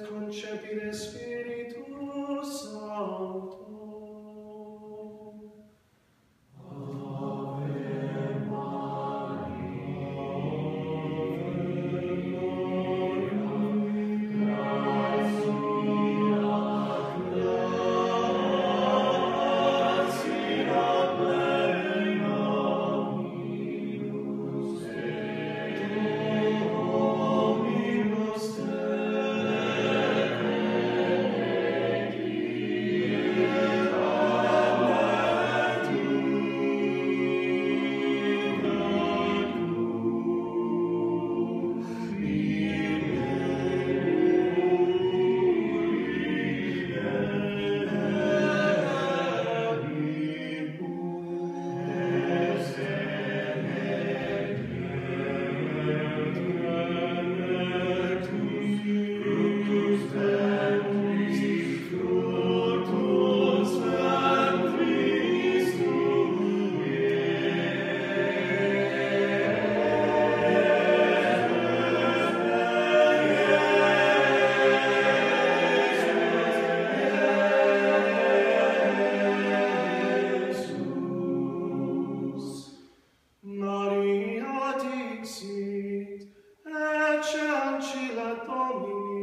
et concepire Spiritus la